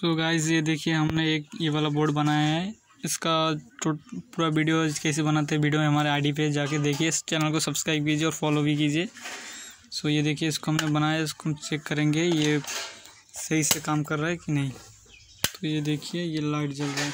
So guys ये देखिए, हमने एक ये वाला बोर्ड बनाया है। इसका पूरा वीडियो कैसे बनाते हैं वीडियो में हमारे आईडी पे जाके देखिए। इस चैनल को सब्सक्राइब कीजिए और फॉलो भी कीजिए। सो ये देखिए, इसको हमने बनाया, इसको हम चेक करेंगे, ये सही से काम कर रहा है कि नहीं। तो ये देखिए, ये लाइट जल रहा है।